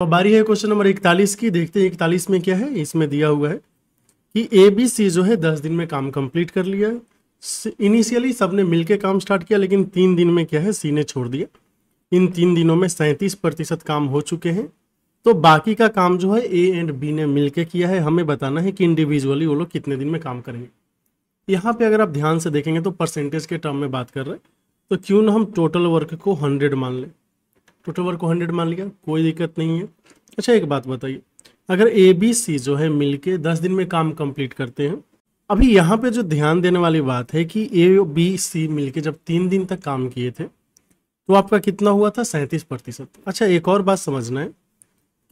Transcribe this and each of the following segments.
तो बारी है क्वेश्चन नंबर इकतालीस की। देखते हैं इकतालीस में क्या है। इसमें दिया हुआ है कि ए बी सी जो है, दस दिन में काम कंप्लीट कर लिया। इनिशियली सबने मिलके काम स्टार्ट किया, लेकिन तीन दिन में क्या है सी ने छोड़ दिया। इन तीन दिनों में सैंतीस प्रतिशत काम हो चुके हैं। तो बाकी का काम जो है ए एंड बी ने मिलके किया है। हमें बताना है कि इंडिविजुअली वो लोग कितने दिन में काम करेंगे। यहाँ पे अगर आप ध्यान से देखेंगे तो परसेंटेज के टर्म में बात कर रहे हैं तो क्यों ना हम टोटल वर्क को हंड्रेड मान लें। टोटल वर्क को हंड्रेड मान लिया, कोई दिक्कत नहीं है। अच्छा एक बात बताइए, अगर ए बी सी जो है मिलके दस दिन में काम कंप्लीट करते हैं, अभी यहाँ पे जो ध्यान देने वाली बात है कि ए बी सी मिलके जब तीन दिन तक काम किए थे तो आपका कितना हुआ था? सैंतीस प्रतिशत। अच्छा एक और बात समझना है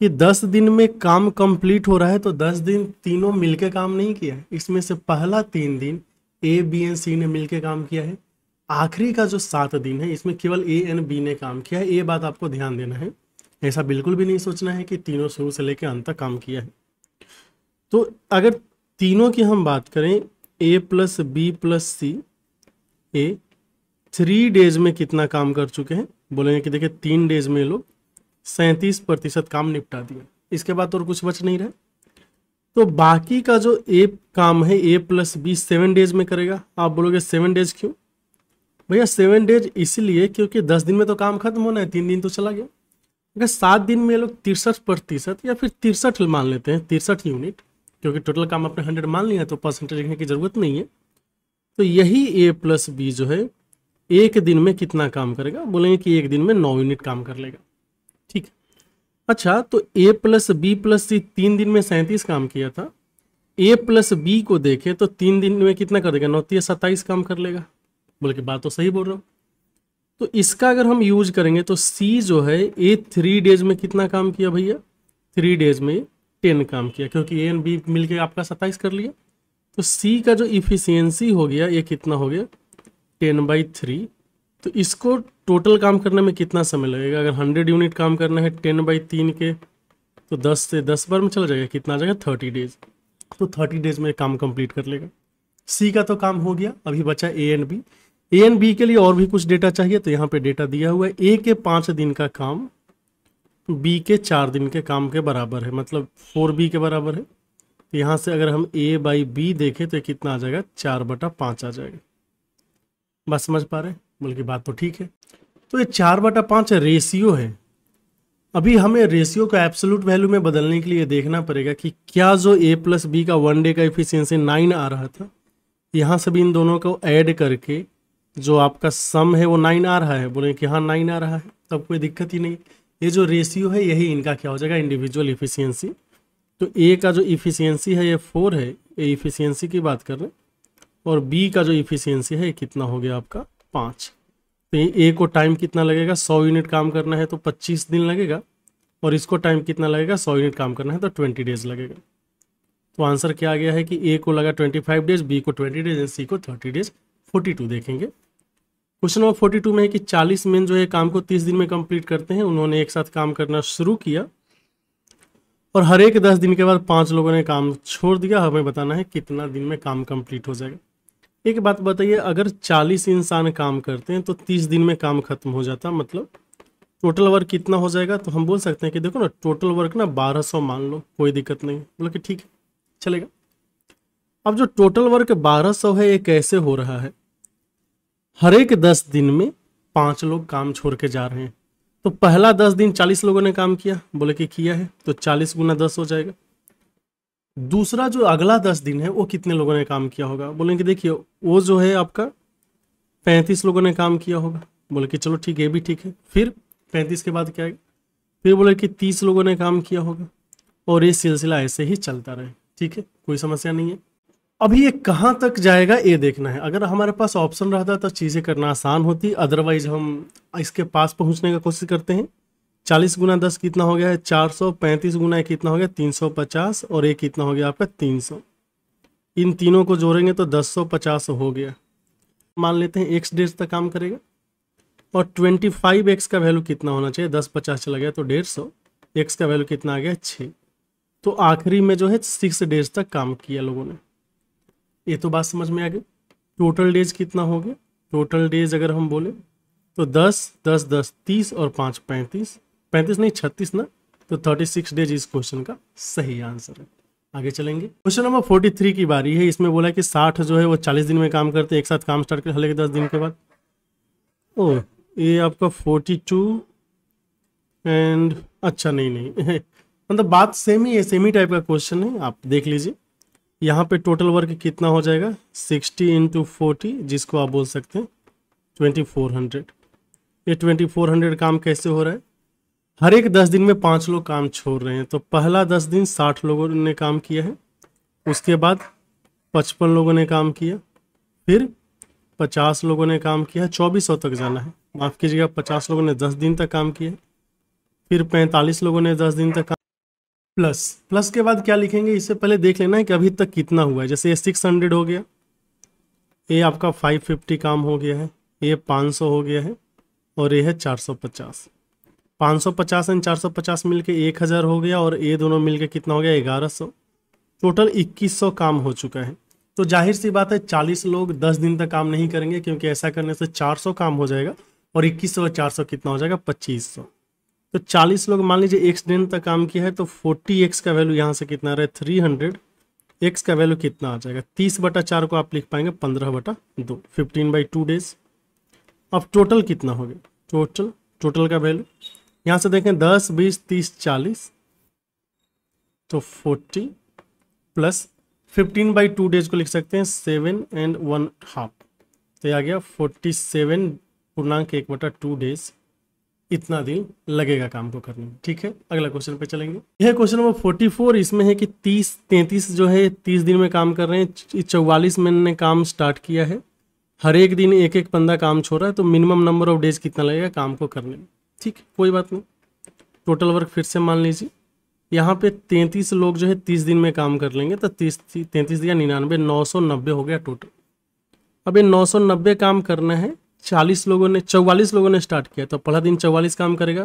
कि दस दिन में काम कंप्लीट हो रहा है तो दस दिन तीनों मिलके काम नहीं किया है। इसमें से पहला तीन दिन ए बी एंड सी ने मिलके काम किया है। आखिरी का जो सात दिन है, इसमें केवल ए एंड बी ने काम किया है। ये बात आपको ध्यान देना है। ऐसा बिल्कुल भी नहीं सोचना है कि तीनों शुरू से लेकर अंत तक काम किया है। तो अगर तीनों की हम बात करें A plus B plus C A three days में कितना काम कर चुके हैं? बोलेंगे कि देखिए, तीन डेज़ में लोग सैंतीस प्रतिशत काम निपटा दिया इसके बाद और कुछ बच नहीं रहे। तो बाकी का जो ए काम है A plus B seven days में करेगा। आप बोलोगे सेवन डेज़ क्यों? भैया सेवन डेज़ इसलिए क्योंकि दस दिन में तो काम खत्म होना है, तीन दिन तो चला गया। अगर सात दिन में ये लोग तिरसठ प्रतिशत या फिर तिरसठ मान लेते हैं, तिरसठ यूनिट क्योंकि टोटल काम अपने हंड्रेड मान लिया है तो परसेंटेज लिखने की ज़रूरत नहीं है। तो यही ए प्लस बी जो है, एक दिन में कितना काम करेगा? बोलेंगे कि एक दिन में नौ यूनिट काम कर लेगा। ठीक अच्छा तो A plus B plus C तीन दिन में सैंतीस काम किया था। ए प्लस बी को देखे तो तीन दिन में कितना कर देगा? नौतीस सत्ताईस काम कर लेगा। बोले कि बात तो सही बोल रहा हूँ। तो इसका अगर हम यूज़ करेंगे तो सी जो है ए थ्री डेज़ में कितना काम किया भैया? थ्री डेज़ में टेन काम किया, क्योंकि ए एंड बी मिलके आपका सत्ताईस कर लिया। तो सी का जो इफिशियंसी हो गया, ये कितना हो गया? टेन बाई थ्री तो इसको टोटल काम करने में कितना समय लगेगा? अगर हंड्रेड यूनिट काम करना है टेन बाई तीन के तो दस से दस बार में चला जाएगा, कितना आ जाएगा? थर्टी डेज़ तो थर्टी डेज़ में काम कंप्लीट कर लेगा। सी का तो काम हो गया, अभी बचा A and B A and B के लिए और भी कुछ डेटा चाहिए तो यहाँ पे डेटा दिया हुआ है। ए के पाँच दिन का काम बी के चार दिन के काम के बराबर है। मतलब फोर बी के बराबर है। तो यहाँ से अगर हम ए बाई बी देखें तो कितना आ जाएगा? चार बटा पाँच आ जाएगा। बस समझ पा रहे बल्कि बात तो ठीक है। तो ये चार बटा पाँच रेशियो है। अभी हमें रेशियो को एब्सोलूट वैल्यू में बदलने के लिए देखना पड़ेगा कि क्या जो ए प्लस बी का वन डे का इफिशियंसी नाइन आ रहा था, यहाँ से भी इन दोनों को ऐड करके जो आपका सम है, वो नाइन आ रहा है। बोले कि हाँ नाइन आ रहा है। तब कोई दिक्कत ही नहीं। ये जो रेशियो है, यही इनका क्या हो जाएगा? इंडिविजुअल इफिशियंसी तो ए का जो इफिशियंसी है, ये फोर है। ये इफिशियंसी की बात कर रहे हैं। और बी का जो इफिशियंसी है कितना हो गया आपका? पाँच। तो ए को टाइम कितना लगेगा? सौ यूनिट काम करना है तो पच्चीस दिन लगेगा। और इसको टाइम कितना लगेगा? सौ यूनिट काम करना है तो ट्वेंटी डेज़ लगेगा। तो आंसर क्या आ गया है कि ए को लगा ट्वेंटी फाइव डेज़ बी को ट्वेंटी डेज़ एंड सी को थर्टी डेज़ फोर्टी टू देखेंगे। क्वेश्चन नंबर फोर्टी टू में है कि चालीस मेन जो है काम को तीस दिन में कंप्लीट करते हैं। उन्होंने एक साथ काम करना शुरू किया और हर एक दस दिन के बाद पाँच लोगों ने काम छोड़ दिया। हमें बताना है कितना दिन में काम कंप्लीट हो जाएगा। एक बात बताइए, अगर चालीस इंसान काम करते हैं तो तीस दिन में काम खत्म हो जाता? मतलब टोटल वर्क कितना हो जाएगा? तो हम बोल सकते हैं कि देखो ना टोटल वर्क ना बारह सौ मान लो, कोई दिक्कत नहीं। बोलो कि ठीक है, चलेगा। अब जो टोटल वर्क बारह सौ है, ये कैसे हो रहा है? हर एक दस दिन में पाँच लोग काम छोड़ के जा रहे हैं। तो पहला दस दिन चालीस लोगों ने काम किया। बोले कि किया है तो चालीस गुना दस हो जाएगा। दूसरा जो अगला दस दिन है, वो कितने लोगों ने काम किया होगा? बोले कि देखिए, वो जो है आपका पैंतीस लोगों ने काम किया होगा। बोले कि चलो ठीक है भी ठीक है। फिर पैंतीस के बाद क्या है? फिर बोले कि तीस लोगों ने काम किया होगा। और ये सिलसिला ऐसे ही चलता रहे। ठीक है, कोई समस्या नहीं है। अभी ये कहाँ तक जाएगा, ये देखना है। अगर हमारे पास ऑप्शन रहता तो चीज़ें करना आसान होती। अदरवाइज़ हम इसके पास पहुँचने का कोशिश करते हैं। चालीस गुना दस कितना हो गया है? चार सौ पैंतीस गुना एक कितना हो गया, तीन सौ पचास और एक कितना हो गया आपका तीन सौ। इन तीनों को जोड़ेंगे तो दस सौ पचास हो गया। मान लेते हैं एक्स डेज़ तक काम करेगा। और ट्वेंटी फाइव एक्स का वैल्यू कितना होना चाहिए? दस पचास चला गया तो डेढ़ सौ। एक्स का वैल्यू कितना आ गया? छः। तो आखिरी में जो है सिक्स डेज़ तक काम किया लोगों ने। ये तो बात समझ में आ गई। टोटल डेज़ कितना हो गया? टोटल डेज़ अगर हम बोले तो दस दस दस, तीस और पाँच, पैंतीस। पैंतीस नहीं, छत्तीस ना? तो थर्टी सिक्स डेज़ इस क्वेश्चन का सही आंसर है। आगे चलेंगे। क्वेश्चन नंबर फोर्टी थ्री की बारी है। इसमें बोला कि साठ जो है, वो चालीस दिन में काम करते हैं, एक साथ काम स्टार्ट कर हले दस दिन के बाद। ओ ये आपका फोर्टी टू एंड अच्छा नहीं नहीं। मतलब बात सेम ही है सेम ही टाइप का क्वेश्चन है। आप देख लीजिए। यहाँ पे टोटल वर्क कितना हो जाएगा? सिक्सटी इंटू फोर्टी जिसको आप बोल सकते हैं ट्वेंटी फोर हंड्रेड ये ट्वेंटी फोर हंड्रेड काम कैसे हो रहा है? हर एक दस दिन में पाँच लोग काम छोड़ रहे हैं तो पहला दस दिन साठ लोगों ने काम किया है, उसके बाद पचपन लोगों ने काम किया, फिर पचास लोगों ने काम किया, चौबीस सौ तक जाना है। माफ़ कीजिएगा, पचास लोगों ने दस दिन तक काम किया, फिर पैंतालीस लोगों ने दस दिन तक प्लस। प्लस के बाद क्या लिखेंगे? इससे पहले देख लेना है कि अभी तक कितना हुआ है। जैसे ये सिक्स हंड्रेड हो गया। ये आपका फाइव फिफ्टी काम हो गया है। ये पाँच सौ हो गया है। और ये है चार सौ पचास। पाँच सौ पचास एंड चार सौ पचास मिल के एक हज़ार हो गया और ये दोनों मिल के कितना हो गया? ग्यारह सौ। टोटल इक्कीस सौ काम हो चुका है। तो ज़ाहिर सी बात है, चालीस लोग दस दिन तक काम नहीं करेंगे क्योंकि ऐसा करने से चार सौ काम हो जाएगा और इक्कीस सौ चार सौ कितना हो जाएगा? पच्चीस सौ। तो चालीस लोग, मान लीजिए एक्स दिन तक काम किया है तो फोर्टी एक्स का वैल्यू यहाँ से कितना रहा? है थ्री हंड्रेड एक्स का वैल्यू कितना आ जाएगा? तीस बटा चार को आप लिख पाएँगे, पंद्रह बटा दो फिफ्टीन बाई टू डेज़ अब टोटल कितना हो गया? टोटल टोटल का वैल्यू यहाँ से देखें, दस, बीस, तीस, चालीस तो forty plus fifteen by two days को लिख सकते हैं सेवन एंड वन हाफ़ तो आ गया फोर्टी सेवन पूर्णांक एक बटा टू डेज़ इतना दिन लगेगा काम को करने में। ठीक है? अगला क्वेश्चन पे चलेंगे। यह क्वेश्चन नंबर फोर्टी फोर इसमें है कि तीस, तैंतीस जो है, तीस दिन में काम कर रहे हैं चौवालीस में ने काम स्टार्ट किया है। हर एक दिन एक एक बंदा काम छोड़ है तो मिनिमम नंबर ऑफ़ डेज़ कितना लगेगा काम को करने में? ठीक, कोई बात नहीं। टोटल वर्क फिर से मान लीजिए। यहाँ पे तैंतीस लोग जो है, तीस दिन में काम कर लेंगे तो तीस तैंतीस या निन्यानवे, नौ सौ नब्बे हो गया टोटल अब ये नौ सौ नब्बे काम करना है चालीस लोगों ने, चौवालीस लोगों ने स्टार्ट किया तो पहला दिन चौवालीस काम करेगा,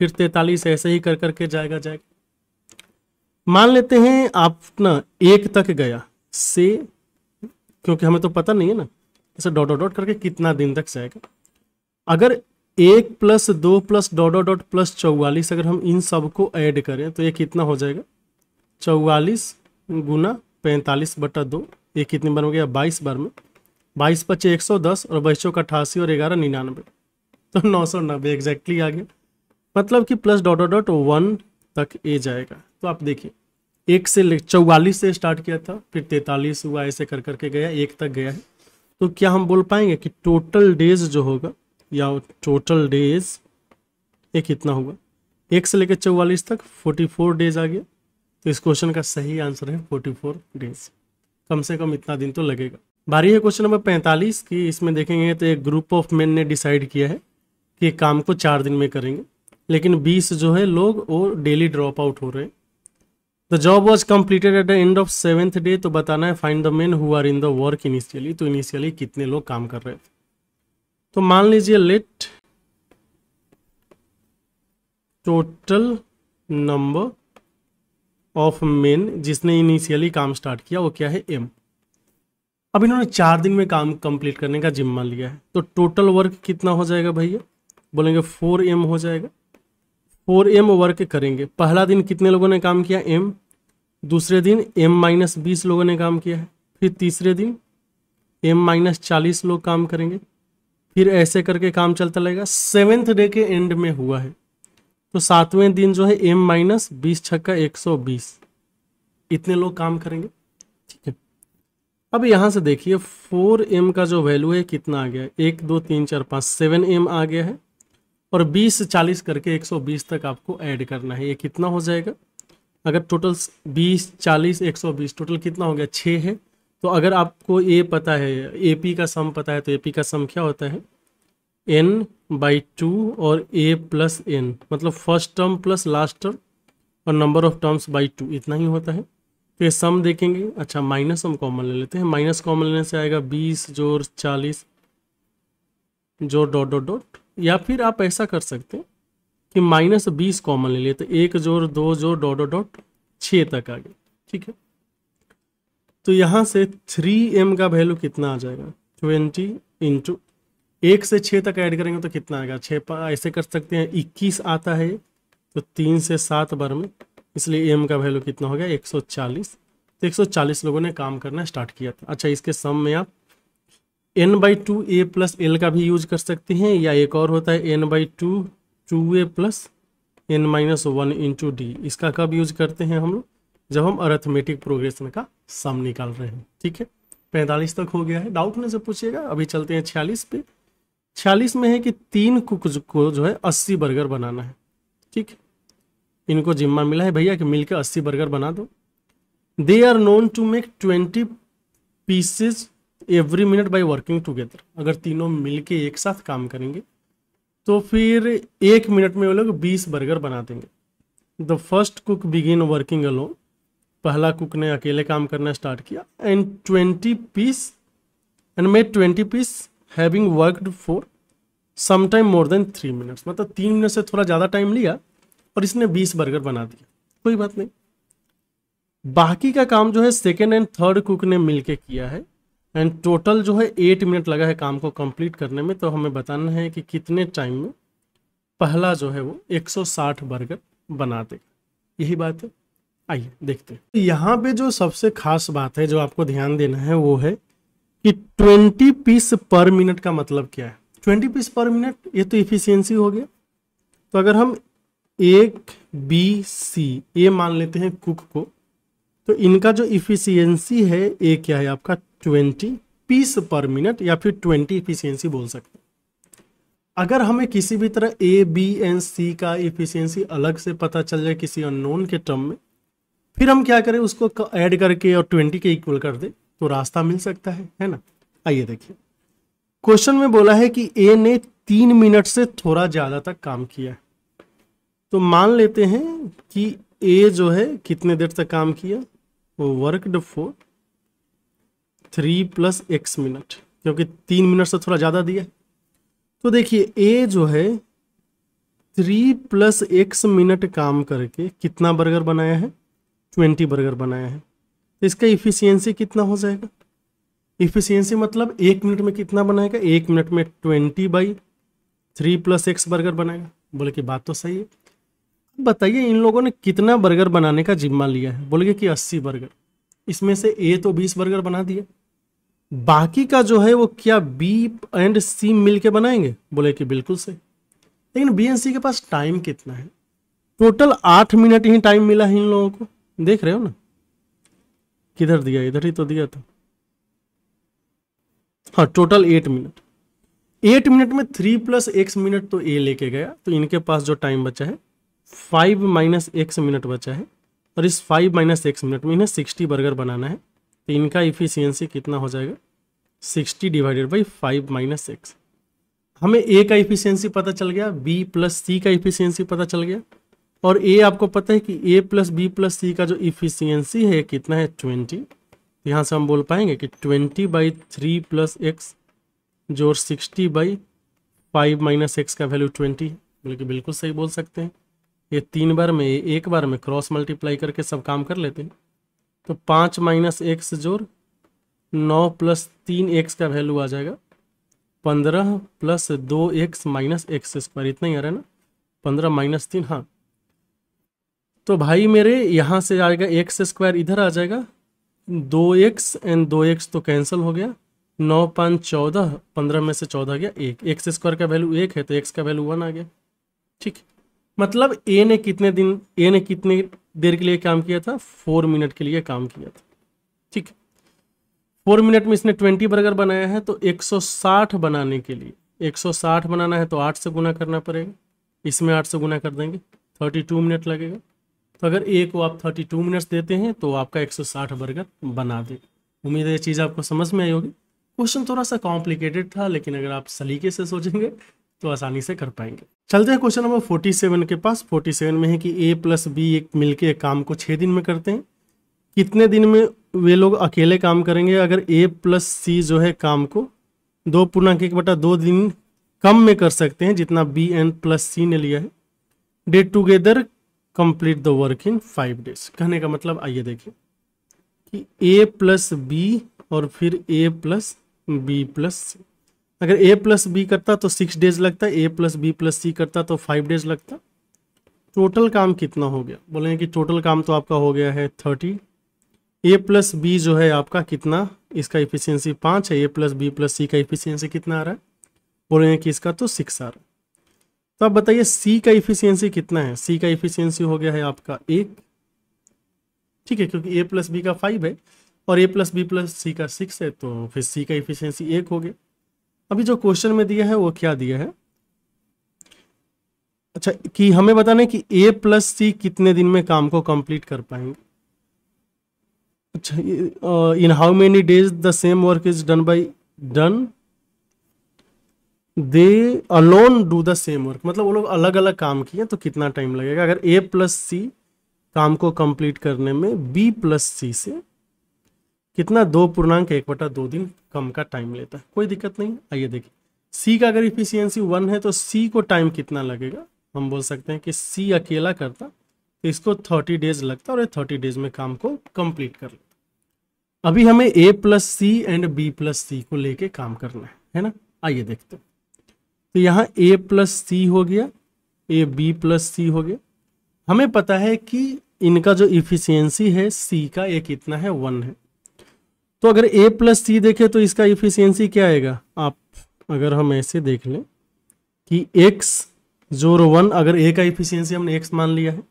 फिर तैतालीस ऐसे ही कर करके जाएगा जाएगा। मान लेते हैं आप ना एक तक गया, से, क्योंकि हमें तो पता नहीं है ना ऐसे डॉट डॉट डॉट करके कितना दिन तक जाएगा अगर एक प्लस दो plus dot dot dot plus चौवालीस अगर हम इन सबको ऐड करें तो ये कितना हो जाएगा? चौवालीस गुना पैंतालीस बटा दो, ये कितने बार हो गया? बाईस बार में। बाईस पच्चीस, एक सौ दस और बाईस चौक अट्ठासी और ग्यारह निन्यानवे। तो नौ सौ नब्बे एग्जैक्टली आ गया मतलब कि प्लस डॉट डॉट वन तक ए जाएगा। तो आप देखिए, एक से ले, चौवालीस से स्टार्ट किया था, फिर तैतालीस हुआ, ऐसे कर करके गया, एक तक गया है। तो क्या हम बोल पाएँगे कि टोटल डेज़ जो होगा, या टोटल डेज़ ये कितना होगा। एक से लेकर चौवालीस तक फोर्टी फोर डेज़ आ गया। तो इस क्वेश्चन का सही आंसर है फोर्टी फोर डेज़ कम से कम इतना दिन तो लगेगा। बारी है क्वेश्चन नंबर पैंतालीस की। इसमें देखेंगे तो एक ग्रुप ऑफ़ मेन ने डिसाइड किया है कि काम को चार दिन में करेंगे, लेकिन बीस जो है लोग वो डेली ड्रॉप आउट हो रहे हैं। The job was completed at the end of seventh day तो बताना है find the men who are in the work initially तो इनिशियली कितने लोग काम कर रहे थे तो मान लीजिए let total number of men जिसने इनिशियली काम स्टार्ट किया, वो क्या है? एम अब इन्होंने चार दिन में काम कंप्लीट करने का जिम्मा लिया है। तो टोटल वर्क कितना हो जाएगा भैया? बोलेंगे फोर एम हो जाएगा। फोर एम वर्क करेंगे। पहला दिन कितने लोगों ने काम किया? एम दूसरे दिन एम माइनस बीस लोगों ने काम किया है। फिर तीसरे दिन एम माइनस चालीस लोग काम करेंगे। फिर ऐसे करके काम चलता रहेगा। सेवेंथ डे के एंड में हुआ है। तो सातवें दिन जो है एम माइनस बीस छक्का एक सौ बीस। इतने लोग काम करेंगे। ठीक है। अब यहाँ से देखिए फोर एम का जो वैल्यू है, कितना आ गया? एक, दो, तीन, चार, पाँच सेवन एम आ गया है। और बीस, चालीस करके एक सौ बीस तक आपको ऐड करना है। ये कितना हो जाएगा? अगर टोटल बीस, चालीस, एक सौ बीस टोटल कितना हो गया? छः है। तो अगर आपको ए पता है ए पी का सम पता है तो ए पी का सम क्या होता है? एन बाई टू और ए प्लस एन मतलब first term plus last term और number of terms by two इतना ही होता है। तो ये सम देखेंगे। अच्छा माइनस हम कॉमन ले लेते हैं। माइनस कॉमन लेने से आएगा बीस ज़ोर चालीस ज़ोर डॉट डॉट डॉट या फिर आप ऐसा कर सकते हैं कि माइनस बीस कॉमन ले लेते एक ज़ोर दो ज़ोर डॉट डॉट डॉट छः तक आ गया। ठीक है? तो यहाँ से थ्री एम का वैल्यू कितना आ जाएगा? ट्वेंटी इंटू एक से छः तक ऐड करेंगे तो कितना आएगा? छः ऐसे कर सकते हैं। इक्कीस आता है तो तीन से सात बार में इसलिए एम का वैल्यू कितना हो गया? 140 तो 140 लोगों ने काम करना स्टार्ट किया था। अच्छा इसके सम में आप N by two A plus L का भी यूज़ कर सकते हैं, या एक और होता है N by two two A plus N minus one into D इसका कब यूज़ करते हैं हम लोग? जब हम अर्थमेटिक प्रोग्रेशन का सम निकाल रहे हैं। ठीक है? पैंतालीस तक हो गया है। डाउट में से पूछिएगा। अभी चलते हैं छियालीस पे। छियालीस में है कि तीन कुक को जो है अस्सी बर्गर बनाना है। ठीक है? इनको जिम्मा मिला है, भैया, कि मिलकर अस्सी बर्गर बना दो। They are known to make twenty pieces every minute by working together अगर तीनों मिलके एक साथ काम करेंगे तो फिर एक मिनट में वो लोग बीस बर्गर बना देंगे। The first cook begin working alone पहला कुक ने अकेले काम करना स्टार्ट किया। And twenty piece and made twenty piece having worked for some time more than three minutes मतलब तीन मिनट से थोड़ा ज़्यादा टाइम लिया और इसने बीस बर्गर बना दिया कोई बात नहीं। बाकी का काम जो है सेकेंड एंड थर्ड कुक ने मिलके किया है। एंड टोटल जो है एट मिनट लगा है काम को कंप्लीट करने में। तो हमें बताना है कि कितने टाइम में पहला जो है वो 160 बर्गर बना देगा यही बात है। आइए देखते हैं। यहाँ पे जो सबसे खास बात है, जो आपको ध्यान देना है, वो है कि 20 पीस पर मिनट का मतलब क्या है? 20 पीस पर मिनट, ये तो इफिशियंसी हो गया। तो अगर हम एक बी सी ए मान लेते हैं कुक को। तो इनका जो इफिशियंसी है ए क्या है आपका? ट्वेंटी पीस पर मिनट या फिर ट्वेंटी इफिशियंसी बोल सकते हैं। अगर हमें किसी भी तरह ए बी एंड सी का इफिशियंसी अलग से पता चल जाए किसी अननोन के टर्म में, फिर हम क्या करें, उसको ऐड करके और ट्वेंटी के इक्वल कर दे तो रास्ता मिल सकता है है ना? आइए देखिए। क्वेश्चन में बोला है कि ए ने तीन मिनट से थोड़ा ज़्यादा तक काम किया है। तो मान लेते हैं कि ए जो है, कितने देर तक काम किया? वो worked for three plus X minute क्योंकि तीन मिनट से थोड़ा ज़्यादा दिया। तो देखिए ए जो है थ्री प्लस एक्स मिनट काम करके कितना बर्गर बनाया है? ट्वेंटी बर्गर बनाया है। तो इसका इफिशियंसी कितना हो जाएगा? इफिशियंसी मतलब एक मिनट में कितना बनाएगा? एक मिनट में twenty by three plus X burger बनाएगा। बोले कि बात तो सही है। बताइए, इन लोगों ने कितना बर्गर बनाने का जिम्मा लिया है? बोलेंगे कि अस्सी बर्गर। इसमें से ए तो बीस बर्गर बना दिए। बाकी का जो है, वो क्या बी एंड सी मिल के बनाएँगे? बोले कि बिल्कुल सही। लेकिन बी एंड सी के पास टाइम कितना है? टोटल आठ मिनट ही टाइम मिला है इन लोगों को। देख रहे हो ना? किधर दिया? इधर ही तो दिया था। हाँ total eight minute. Eight minute में थ्री प्लस एक्स मिनट तो ए लेके गया। तो इनके पास जो टाइम बचा है फाइव माइनस एक्स मिनट बचा है और इस फाइव माइनस एक्स मिनट में इन्हें सिक्सटी बर्गर बनाना है। तो इनका इफिशियंसी कितना हो जाएगा? Sixty divided by five minus X. हमें ए का इफिशियंसी पता चल गया, बी प्लस सी का इफिशियंसी पता चल गया। और ए आपको पता है कि A plus B plus C का जो इफिशियंसी है कितना है? ट्वेंटी। यहाँ से हम बोल पाएँगे कि twenty by three plus X जो sixty by five minus X का वैल्यू ट्वेंटी बोले कि बिल्कुल सही बोल सकते हैं। ये तीन बार में, ये एक बार में क्रॉस मल्टीप्लाई करके सब काम कर लेते हैं। तो पाँच माइनस एक्स जोड़, नौ प्लस तीन एक्स का वैल्यू आ जाएगा। पंद्रह प्लस दो एक्स माइनस एक्स स्क्वायर इतना ही आ रहा है ना? पंद्रह माइनस तीन हाँ। तो भाई मेरे, यहाँ से आएगा एक्स स्क्वायर इधर आ जाएगा। दो एक्स एंड दो एक्स तो कैंसिल हो गया। नौ पाँच चौदह, पंद्रह में से चौदह गया, एक। एक्स स्क्वायर का वैल्यू एक है तो एक्स का वैल्यू वन आ गया। ठीक। मतलब ए ने कितने दिन ए ने कितने देर के लिए काम किया था? फोर मिनट के लिए काम किया था। ठीक फोर मिनट में इसने ट्वेंटी बर्गर बनाया है तो एक सौ साठ बनाने के लिए। एक सौ साठ बनाना है तो आठ से गुना करना पड़ेगा। इसमें आठ से गुना कर देंगे। थर्टी टू मिनट लगेगा। तो अगर ए को आप थर्टी टू मिनट्स देते हैं तो आपका एक सौ साठ बर्गर बना दे। उम्मीद है ये चीज़ आपको समझ में आई होगी। क्वेश्चन थोड़ा सा कॉम्प्लिकेटेड था, लेकिन अगर आप सलीके से सोचेंगे तो आसानी से कर पाएँगे। चलते हैं क्वेश्चन नंबर फोर्टी सेवन के पास। फोर्टी सेवन में है कि ए प्लस बी एक मिलके काम को छः दिन में करते हैं। कितने दिन में वे लोग अकेले काम करेंगे? अगर ए प्लस सी जो है काम को दो पूर्णांक एक बटा दो दिन कम में कर सकते हैं, जितना बी एन प्लस सी ने लिया है। They together complete the work in five days कहने का मतलब आइए देखिए कि ए प्लस बी और फिर A plus B plus C अगर ए प्लस बी करता तो सिक्स डेज़ लगता A plus B plus C करता तो फाइव डेज़ लगता। टोटल काम कितना हो गया? बोलेंगे कि टोटल काम तो आपका हो गया है थर्टी ए प्लस बी जो है आपका कितना? इसका इफिशियंसी पाँच है। A plus B plus C का इफिशियंसी कितना आ रहा है? बोलेंगे कि इसका तो सिक्स आ रहा है। तो आप बताइए सी का इफिशियंसी कितना है? सी का इफिशियंसी हो गया है आपका एक। ठीक है, क्योंकि ए प्लस बी का फाइव है और A plus B plus C का सिक्स है तो फिर सी का इफिशियंसी एक हो गया। अभी जो क्वेश्चन में दिया है, वो क्या दिया है? अच्छा कि हमें बताना कि ए प्लस सी कितने दिन में काम को कंप्लीट कर पाएँगे? अच्छा in how many days the same work is done by done they alone do the same work मतलब वो लोग अलग अलग काम किए तो कितना टाइम लगेगा? अगर ए प्लस सी काम को कंप्लीट करने में बी प्लस सी से कितना दो पूर्णांक एक बटा दो दिन कम का टाइम लेता है? कोई दिक्कत नहीं, आइए देखिए। सी का अगर इफिशियंसी वन है तो सी को टाइम कितना लगेगा? हम बोल सकते हैं कि सी अकेला करता तो इसको थर्टी डेज़ लगता और ये थर्टी डेज़ में काम को कंप्लीट कर लेता। अभी हमें A plus C and B plus C को लेके काम करना है है ना? आइए देखते हैं। तो यहाँ ए प्लस सी हो गया ए बी प्लस सी हो गया। हमें पता है कि इनका जो इफिशियंसी है सी का ये कितना है वन है। तो अगर ए प्लस सी देखें तो इसका इफिशियंसी क्या आएगा? आप अगर हम ऐसे देख लें कि एक्स जोरो वन अगर ए का इफिशियंसी हमने एक्स मान लिया है,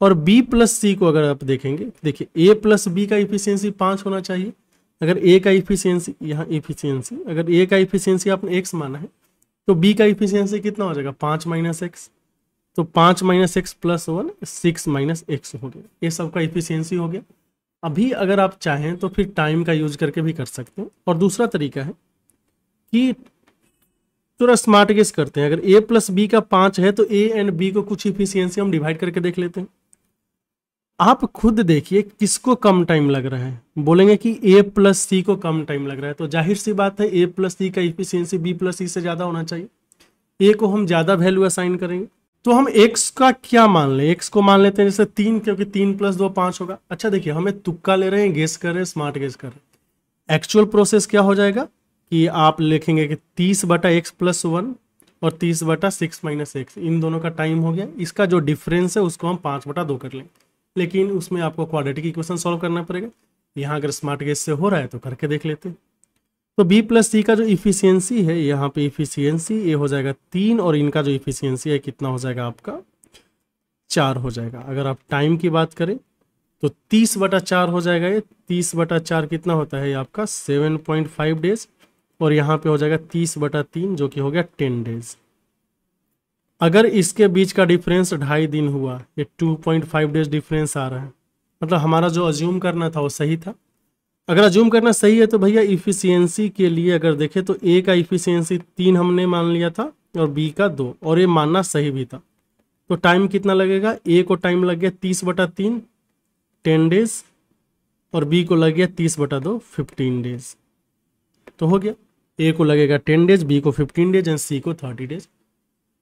और बी प्लस सी को अगर आप देखेंगे, देखिए ए प्लस बी का इफिशियंसी पाँच होना चाहिए। अगर ए का इफिशियंसी यहाँ इफिशियंसी अगर ए का इफिशियंसी आपने एक्स माना है तो बी का इफिशियंसी कितना हो जाएगा? पाँच माइनस एक्स तो पाँच minus X plus one six minus X हो गया। ये सब का इफिशियंसी हो गया। अभी अगर आप चाहें तो फिर टाइम का यूज़ करके भी कर सकते हैं। और दूसरा तरीका है कि थोड़ा स्मार्ट गेस करते हैं। अगर ए प्लस बी का पाँच है तो ए एंड बी को कुछ इफिशियंसी हम डिवाइड करके देख लेते हैं। आप खुद देखिए किसको कम टाइम लग रहा है। बोलेंगे कि ए प्लस सी को कम टाइम लग रहा है। तो ज़ाहिर सी बात है ए प्लस सी का इफिशियंसी बी प्लस सी से ज़्यादा होना चाहिए। ए को हम ज़्यादा वैल्यू असाइन करेंगे। तो हम एक्स का क्या मान लें? एक्स को मान लेते हैं जैसे तीन, क्योंकि तीन प्लस दो पाँच होगा। अच्छा देखिए, हमें तुक्का ले रहे हैं गेस कर रहे हैं स्मार्ट गेस कर रहे हैं। एक्चुअल प्रोसेस क्या हो जाएगा? कि आप लिखेंगे कि तीस बटा एक्स प्लस वन और तीस बटा सिक्स माइनस एक्स इन दोनों का टाइम हो गया। इसका जो डिफरेंस है, उसको हम पाँच बटा दो कर लेंगे। लेकिन उसमें आपको क्वाड्रेटिक इक्वेशन सॉल्व करना पड़ेगा। यहाँ अगर स्मार्ट गेस से हो रहा है तो करके देख लेते हैं। तो बी प्लस सी का जो इफिशियंसी है, यहाँ पे इफिशियंसी ये हो जाएगा तीन और इनका जो इफिशियंसी है, कितना हो जाएगा आपका? चार हो जाएगा। अगर आप टाइम की बात करें तो तीस बटा चार हो जाएगा ये। तीस बटा चार कितना होता है ये आपका? Seven point five days. और यहाँ पे हो जाएगा तीस बटा तीन, जो कि हो गया टेन डेज़। अगर इसके बीच का डिफरेंस ढाई दिन हुआ, ये 2.5 डेज़ डिफरेंस आ रहा है। मतलब हमारा जो अज्यूम करना था, वो सही था। अगर अज्यूम करना सही है तो भैया इफ़िशियंसी के लिए अगर देखें तो ए का इफ़िशियंसी तीन हमने मान लिया था और बी का दो, और ये मानना सही भी था। तो टाइम कितना लगेगा? ए को टाइम लग गया तीस बटा तीन टेन डेज़ और बी को लग गया तीस बटा दो फिफ्टीन डेज़ तो हो गया। ए को लगेगा टेन डेज़ बी को फिफ्टीन डेज़ एंड सी को थर्टी डेज़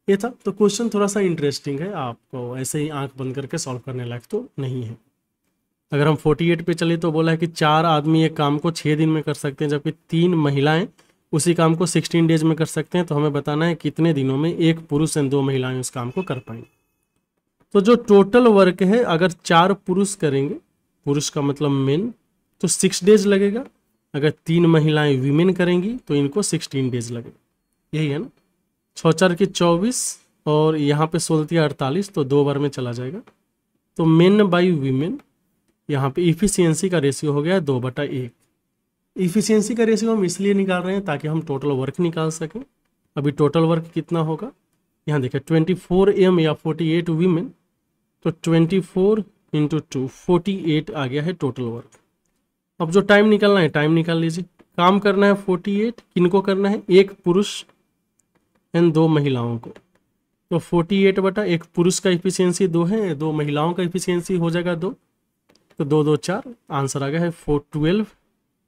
ये था। तो क्वेश्चन थोड़ा सा इंटरेस्टिंग है आपको, ऐसे ही आँख बंद करके सॉल्व करने लायक तो नहीं है। अगर हम 48 पे चले तो बोला है कि चार आदमी एक काम को छः दिन में कर सकते हैं, जबकि तीन महिलाएँ उसी काम को 16 डेज़ में कर सकते हैं। तो हमें बताना है कितने दिनों में एक पुरुष एंड दो महिलाएँ उस काम को कर पाएँगे। तो जो टोटल वर्क है, अगर चार पुरुष करेंगे, पुरुष का मतलब मेन तो सिक्स डेज़ लगेगा। अगर तीन महिलाएँ वीमेन करेंगी तो इनको सिक्सटीन डेज़ लगेगा। यही है ना? छः चार की चौबीस और यहाँ पे सोलती अड़तालीस तो दो बार में चला जाएगा। तो मेन बाई वीमेन यहाँ पे इफ़िशियंसी का रेशियो हो गया दो बटा एक। इफ़िशियंसी का रेशियो हम इसलिए निकाल रहे हैं ताकि हम टोटल वर्क निकाल सकें। अभी टोटल वर्क कितना होगा? यहाँ देखिए ट्वेंटी फोर एम या फोर्टी एट वीमेन तो twenty four into two forty eight आ गया है टोटल वर्क अब जो टाइम निकालना है टाइम निकाल लीजिए। काम करना है फोर्टी एट किनको करना है? एक पुरुष एंड दो महिलाओं को। तो फोर्टी एट बटा एक पुरुष का इफिशियंसी दो है, दो महिलाओं का इफिशियंसी हो जाएगा दो। तो दो दो, चार आंसर आ गया है फोर ट्वेल्व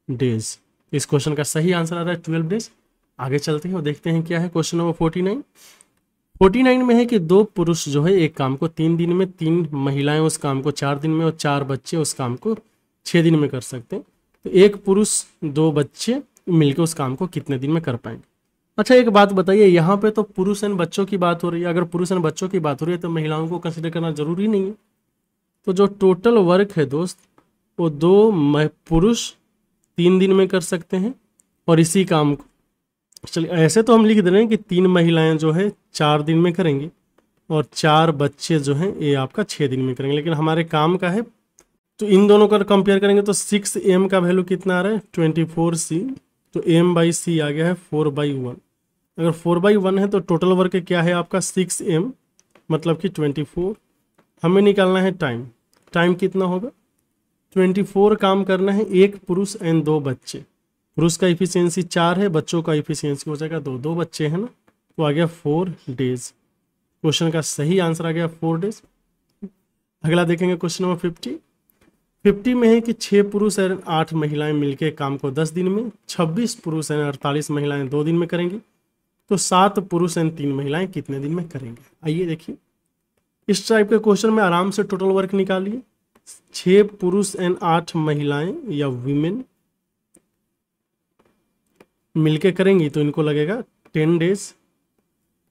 डेज़ इस क्वेश्चन का सही आंसर आ रहा है ट्वेल्व डेज़ आगे चलते हैं और देखते हैं क्या है question number forty nine forty nine में है कि दो पुरुष जो है एक काम को तीन दिन में तीन महिलाएँ उस काम को चार दिन में और चार बच्चे उस काम को छः दिन में कर सकते हैं। तो एक पुरुष, दो बच्चे मिलकर उस काम को कितने दिन में कर पाएँगे? अच्छा एक बात बताइए, यहाँ पे तो पुरुष एंड बच्चों की बात हो रही है। अगर पुरुष एंड बच्चों की बात हो रही है तो महिलाओं को कंसिडर करना ज़रूरी नहीं है। तो जो टोटल वर्क है दोस्त, वो दो पुरुष तीन दिन में कर सकते हैं और इसी काम को। चलिए, ऐसे तो हम लिख दे रहे हैं कि तीन महिलाएँ जो है, चार दिन में करेंगी और चार बच्चे जो हैं, ये आपका छः दिन में करेंगे। लेकिन हमारे काम का है तो इन दोनों का कंपेयर करेंगे तो सिक्स एम का वैल्यू कितना आ रहा है? ट्वेंटी फोर सी तो एम बाई सी आ गया है फोर बाई वन अगर फोर बाई वन है तो टोटल वर्क क्या है आपका? सिक्स एम मतलब कि ट्वेंटी फोर हमें निकालना है टाइम टाइम कितना होगा? ट्वेंटी फोर काम करना है एक पुरुष एंड दो बच्चे. पुरुष का इफिशियंसी चार है, बच्चों का इफिशियंसी हो जाएगा दो. दो बच्चे हैं ना तो आ गया फोर डेज़ क्वेश्चन का सही आंसर आ गया फोर डेज़ अगला देखेंगे क्वेश्चन नंबर फिफ्टी फिफ्टी में है कि छः पुरुष और आठ महिलाएँ मिलकर काम को दस दिन में, छब्बीस पुरुष एंड अड़तालीस महिलाएँ दो दिन में करेंगी. तो सात पुरुष एंड तीन महिलाएँ कितने दिन में करेंगे? आइए देखिए. इस टाइप के क्वेश्चन में आराम से टोटल वर्क निकालिए। छः पुरुष एंड आठ महिलाएँ या वीमेन मिलके करेंगी तो इनको लगेगा टेन डेज़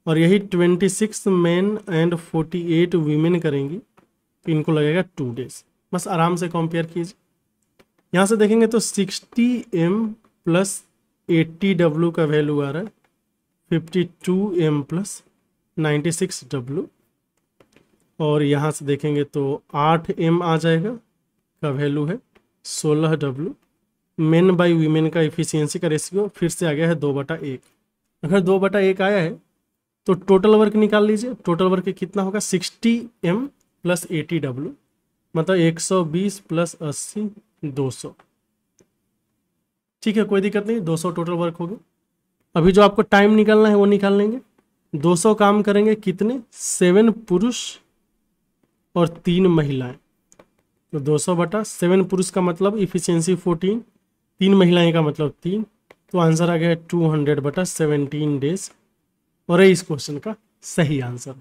और यही twenty six man and forty eight women करेंगी तो इनको लगेगा टू डेज़ बस आराम से कंपेयर कीजिए। यहाँ से देखेंगे तो sixty M plus eighty W का वैल्यू आ रहा है। Fifty two M plus ninety six W और यहाँ से देखेंगे तो आठ एम आ जाएगा। का वैल्यू है सोलह डब्ल्यू मेन बाई वीमेन का इफिशियंसी का रेशियो फिर से आ गया है दो बटा एक। अगर दो बटा एक आया है तो टोटल वर्क निकाल लीजिए। टोटल वर्क कितना होगा? Sixty M plus eighty W मतलब एक सौ बीस प्लस अस्सी, दो सौ। ठीक है, कोई दिक्कत नहीं, दो सौ टोटल वर्क होगा। अभी जो आपको टाइम निकालना है, वो निकाल लेंगे। दो सौ काम करेंगे कितने? सेवन पुरुष और तीन महिलाएँ। तो दो सौ बटा सेवन पुरुष का मतलब इफिशियंसी फोर्टीन तीन महिलाएँ का मतलब तीन तो आंसर आ गया टू हंड्रेड बटा सेवनटीन डेज़ और इस क्वेश्चन का सही आंसर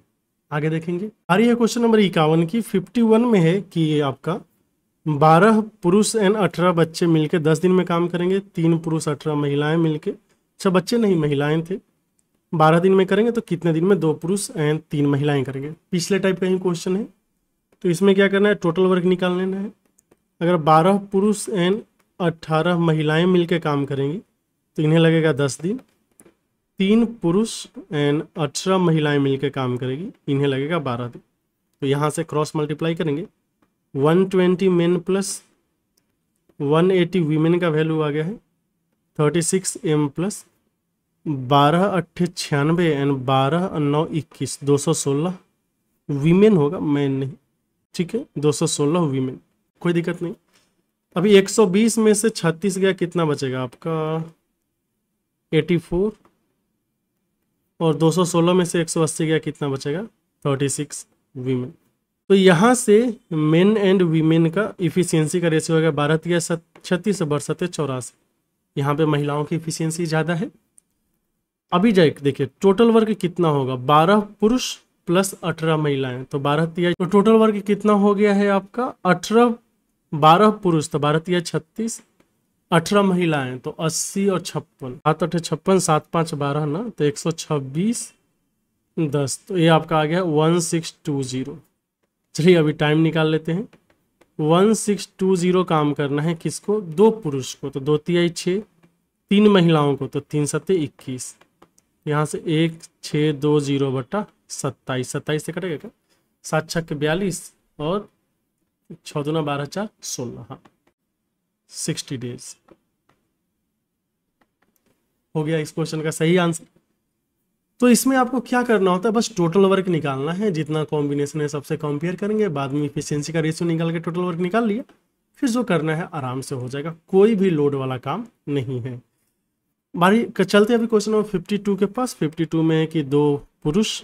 आगे देखेंगे। आ रही है क्वेश्चन नंबर इक्यावन की। फिफ्टी वन में है कि आपका बारह पुरुष एंड अठारह बच्चे मिलके दस दिन में काम करेंगे, तीन पुरुष, अठारह महिलाएँ मिलके। अच्छा बच्चे नहीं, महिलाएँ थे। बारह दिन में करेंगे तो कितने दिन में दो पुरुष एंड तीन महिलाएँ करेंगे। पिछले टाइप का ही क्वेश्चन है। तो इसमें क्या करना है? टोटल वर्क निकाल लेना है। अगर बारह पुरुष एंड अट्ठारह महिलाएँ मिलकर काम करेंगी तो इन्हें लगेगा दस दिन। तीन पुरुष एंड अठारह महिलाएँ मिलकर काम करेगी, इन्हें लगेगा बारह दिन। तो यहाँ से क्रॉस मल्टीप्लाई करेंगे। One twenty men plus one eighty women का वैल्यू आ गया है। थर्टी सिक्स एम प्लस बारह अट्ठे छियानवे एंड बारह, नौ, इक्कीस, दो सौ सोलह वीमेन होगा। मैन नहीं ठीक है? दो सौ सोलह वीमेन कोई दिक्कत नहीं। अभी 120 में से 36 गया, कितना बचेगा आपका? 84 और 216 में से 180 गया, कितना बचेगा? 36 वीमेन तो यहाँ से मेन एंड वीमेन का इफिशियंसी का रेशियो होगा बारह तिया छत्तीस बरसते चौरासी। यहाँ पे महिलाओं की इफिशियंसी ज़्यादा है। अभी जाए, देखिए टोटल वर्क कितना होगा? बारह पुरुष प्लस अठारह महिलाएँ तो बारह तिया तो टोटल वर्ग कितना हो गया है आपका? अठारह, बारह पुरुष तो बारह तिया छत्तीस, अठारह महिलाएँ तो अस्सी और छप्पन। सात अठे छप्पन, सात पाँच बारह, ना? तो एक सौ छब्बीस, दस तो ये आपका आ गया वन सिक्स टू ज़ीरो। चलिए अभी टाइम निकाल लेते हैं। वन सिक्स टू ज़ीरो काम करना है किसको? दो पुरुष को तो दो तिहाई छः, तीन महिलाओं को तो तीन सत्ते इक्कीस। यहाँ से एक, छः, दो, ज़ीरो बटा सत्ताईस सत्ताईस से कटेगा क्या? सात छक बयालीस और छः दुना बारह, चार सोलह हाँ। Sixty days. हो गया इस क्वेश्चन का सही आंसर। तो इसमें आपको क्या करना होता है? बस टोटल वर्क निकालना है। जितना कॉम्बिनेशन है सबसे कंपेयर करेंगे। बाद में इफिशियंसी का रेशियो निकाल के टोटल वर्क निकाल लिया। फिर जो करना है आराम से हो जाएगा। कोई भी लोड वाला काम नहीं है। बारी चलते अभी क्वेश्चन नंबर फिफ्टी टू के पास। फिफ्टी टू में है कि दो पुरुष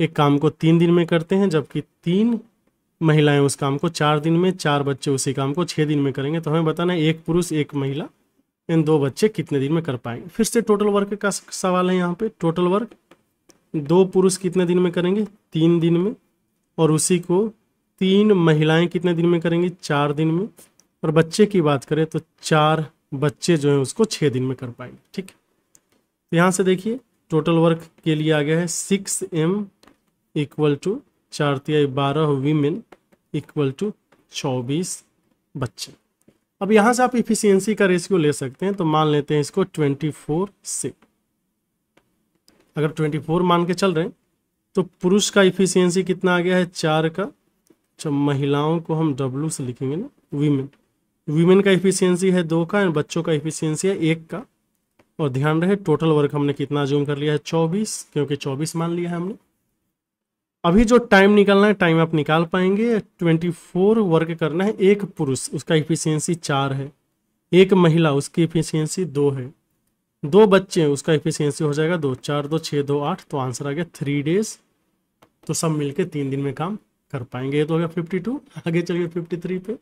एक काम को तीन दिन में करते हैं, जबकि तीन महिलाएँ उस काम को चार दिन में, चार बच्चे उसी काम को छः दिन में करेंगे। तो हमें बताना है, एक पुरुष, एक महिला, इन दो बच्चे कितने दिन में कर पाएँगे? फिर से टोटल वर्क का सवाल है यहाँ पे। टोटल वर्क दो पुरुष कितने दिन में करेंगे? तीन दिन में। और उसी को तीन महिलाएँ कितने दिन में करेंगी? चार दिन में। और बच्चे की बात करें तो चार बच्चे जो हैं उसको छः दिन में कर पाएँगे। ठीक तो यहाँ से देखिए टोटल वर्क के लिए आ गया है सिक्स एम इक्वल टू चार बारह वीमेन इक्वल टू चौबीस बच्चे। अब यहाँ से आप इफिशियंसी का रेशियो ले सकते हैं तो मान लेते हैं इसको ट्वेंटी फोर से। अगर ट्वेंटी फोर मान के चल रहे हैं तो पुरुष का इफिशियंसी कितना आ गया है? चार का। जब महिलाओं को हम डब्लू से लिखेंगे ना वीमेन वीमेन का इफिशियंसी है दो का एंड बच्चों का इफिशियंसी है एक का। और ध्यान रहे टोटल वर्क हमने कितना जूम कर लिया है? चौबीस, क्योंकि चौबीस मान लिया है हमने। अभी जो टाइम निकालना है टाइम आप निकाल पाएँगे। ट्वेंटी फोर वर्क करना है, एक पुरुष, उसका इफिशियंसी चार है। एक महिला, उसकी इफिशियंसी दो है। दो बच्चे, उसका इफिशियंसी हो जाएगा दो, चार, दो छः दो, आठ। तो आंसर आ गया थ्री डेज़ तो सब मिलके तीन दिन में काम कर पाएँगे। ये तो हो गया फिफ्टी टू आगे चलिए फिफ्टी थ्री पे।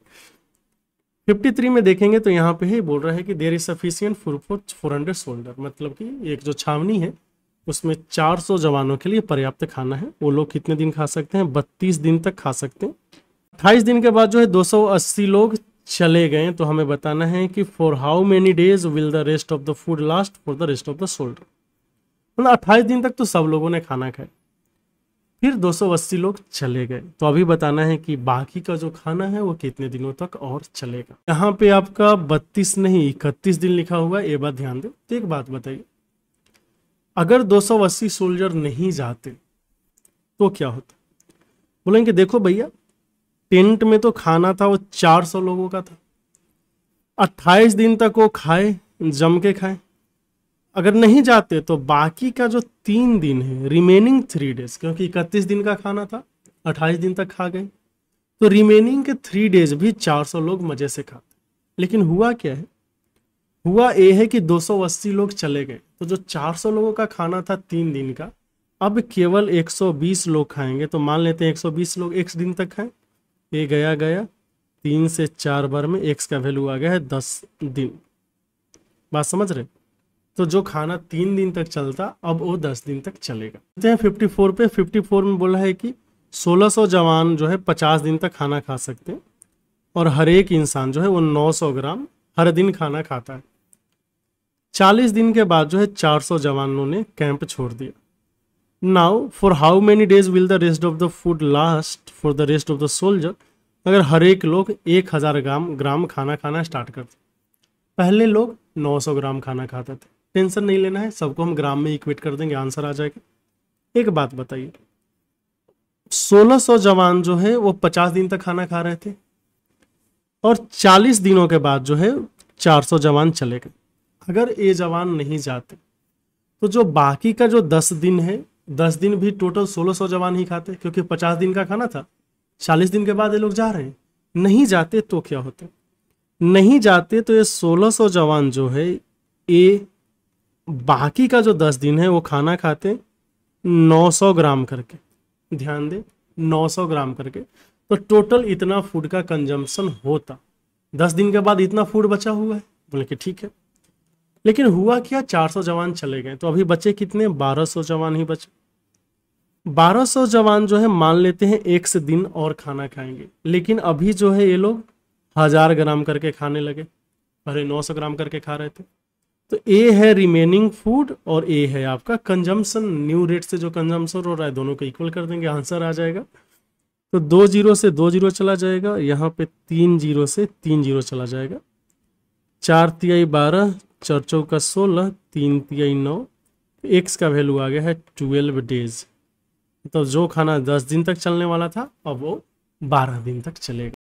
फिफ्टी थ्री में देखेंगे तो यहाँ पे ही बोल रहा है कि there is sufficient for four hundred soldier मतलब कि एक जो छावनी है उसमें 400 जवानों के लिए पर्याप्त खाना है। वो लोग कितने दिन खा सकते हैं? बत्तीस दिन तक खा सकते हैं। अट्ठाईस दिन के बाद जो है 280 लोग चले गए तो हमें बताना है कि for how many days will the rest of the food last for the rest of the soldier मतलब अट्ठाईस दिन तक तो सब लोगों ने खाना खाया। फिर 280 लोग चले गए। तो अभी बताना है कि बाकी का जो खाना है, वो कितने दिनों तक और चलेगा? यहाँ पे आपका 32 नहीं, इकतीस दिन लिखा हुआ है। ये बात ध्यान दे। तो एक बात बताइए। अगर 280 सोल्जर नहीं जाते तो क्या होता? बोलेंगे, देखो भैया, टेंट में तो खाना था, वो 400 लोगों का था। 28 दिन तक वो खाए, जम के खाए। अगर नहीं जाते तो बाकी का जो तीन दिन है रिमेनिंग थ्री डेज़ क्योंकि इकतीस दिन का खाना था, अट्ठाईस दिन तक खा गए। तो रिमेनिंग के थ्री डेज़ भी 400 लोग मज़े से खाते। लेकिन हुआ क्या है? हुआ ये है कि 280 लोग चले गए। तो जो 400 लोगों का खाना था तीन दिन का, अब केवल 120 लोग खाएँगे। तो मान लेते हैं 120 लोग एक दिन तक खाएँ। ये गया गया। तीन से चार बार में एक्स का वैल्यू आ गया है दस दिन। बात समझ रहे? तो जो खाना तीन दिन तक चलता, अब वो दस दिन तक चलेगा। कहते हैं फिफ्टी फोर पे फिफ्टी फोर में बोला है कि सोलह सौ जवान जो है पचास दिन तक खाना खा सकते हैं और हर एक इंसान जो है वो नौ सौ ग्राम हर दिन खाना खाता है। चालीस दिन के बाद जो है चार सौ जवानों ने कैंप छोड़ दिया। Now for how many days will the rest of the food last for the rest of the soldier अगर हर एक लोग एक हज़ार ग्राम ग्राम खाना खाना स्टार्ट करते। पहले लोग 900 ग्राम खाना खाते थे। टेंशन नहीं लेना है, सबको हम ग्राम में इक्वेट कर देंगे आंसर आ जाएगा। एक बात बताइए। 1600 जवान जो है, वो 50 दिन तक खाना खा रहे थे। और 40 दिनों के बाद जो है 400 जवान चले गए। अगर ये जवान नहीं जाते तो जो बाकी का जो 10 दिन है 10 दिन भी टोटल सोलह सौ जवान ही खाते, क्योंकि 50 दिन का खाना था 40 दिन के बाद ये लोग जा रहे हैं। नहीं जाते तो क्या होते नहीं जाते तो ये सोलह सौ जवान जो है, ये बाकी का जो दस दिन है, वो खाना खाते 900 ग्राम करके। ध्यान दे 900 ग्राम करके। तो टोटल इतना फ़ूड का कंजम्पशन होता। दस दिन के बाद इतना फ़ूड बचा हुआ है। बोले कि ठीक है। लेकिन हुआ क्या? 400 जवान चले गए। तो अभी बचे कितने? 1200 जवान ही बचे। 1200 जवान जो है, मान लेते हैं, एक से दिन और खाना खाएँगे। लेकिन अभी जो है ये लोग, हज़ार ग्राम करके खाने लगे। पहले 900 ग्राम करके खा रहे थे। तो ए है रिमेनिंग फ़ूड और ए है आपका कंजम्पशन न्यू रेट से जो कंजम्पशन हो रहा है, दोनों को इक्वल कर देंगे। आंसर आ जाएगा। तो दो ज़ीरो से दो ज़ीरो चला जाएगा। यहाँ पे तीन ज़ीरो से तीन ज़ीरो चला जाएगा। चार तिहाई बारह चार चौका सोलह, तीन तीन, नौ एक्स का वैल्यू आ गया है ट्वेल्व डेज़ तो जो खाना दस दिन तक चलने वाला था, अब वो बारह दिन तक चलेगा।